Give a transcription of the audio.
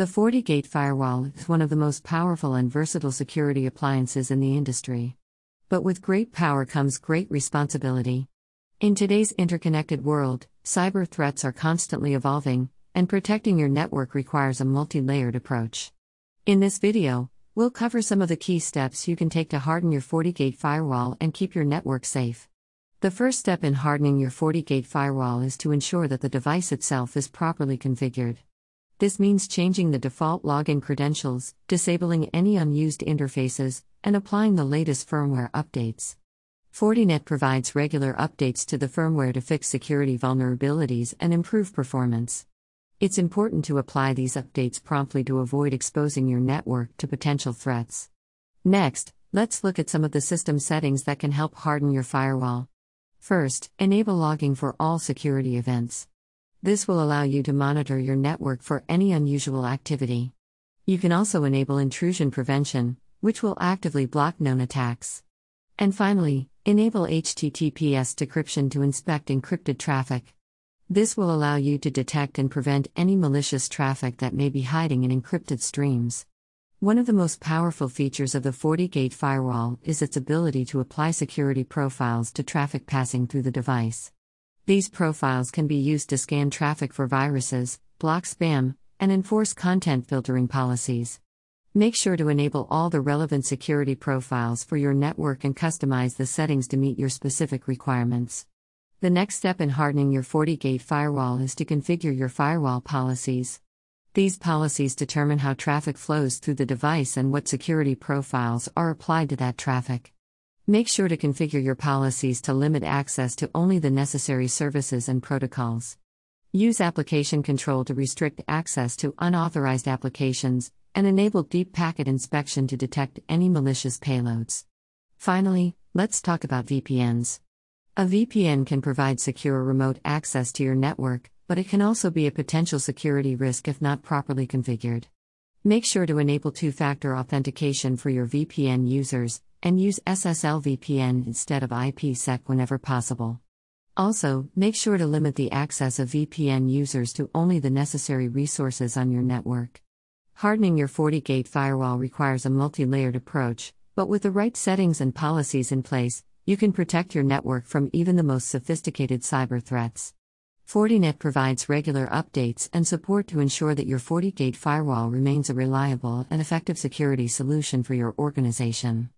The FortiGate firewall is one of the most powerful and versatile security appliances in the industry. But with great power comes great responsibility. In today's interconnected world, cyber threats are constantly evolving, and protecting your network requires a multi layered approach. In this video, we'll cover some of the key steps you can take to harden your FortiGate firewall and keep your network safe. The first step in hardening your FortiGate firewall is to ensure that the device itself is properly configured. This means changing the default login credentials, disabling any unused interfaces, and applying the latest firmware updates. Fortinet provides regular updates to the firmware to fix security vulnerabilities and improve performance. It's important to apply these updates promptly to avoid exposing your network to potential threats. Next, let's look at some of the system settings that can help harden your firewall. First, enable logging for all security events. This will allow you to monitor your network for any unusual activity. You can also enable intrusion prevention, which will actively block known attacks. And finally, enable HTTPS decryption to inspect encrypted traffic. This will allow you to detect and prevent any malicious traffic that may be hiding in encrypted streams. One of the most powerful features of the FortiGate firewall is its ability to apply security profiles to traffic passing through the device. These profiles can be used to scan traffic for viruses, block spam, and enforce content filtering policies. Make sure to enable all the relevant security profiles for your network and customize the settings to meet your specific requirements. The next step in hardening your FortiGate firewall is to configure your firewall policies. These policies determine how traffic flows through the device and what security profiles are applied to that traffic. Make sure to configure your policies to limit access to only the necessary services and protocols. Use application control to restrict access to unauthorized applications, and enable deep packet inspection to detect any malicious payloads. Finally, let's talk about VPNs. A VPN can provide secure remote access to your network, but it can also be a potential security risk if not properly configured. Make sure to enable two factor authentication for your VPN users, and use SSL VPN instead of IPsec whenever possible. Also, make sure to limit the access of VPN users to only the necessary resources on your network. Hardening your FortiGate firewall requires a multi layered approach, but with the right settings and policies in place, you can protect your network from even the most sophisticated cyber threats. Fortinet provides regular updates and support to ensure that your FortiGate firewall remains a reliable and effective security solution for your organization.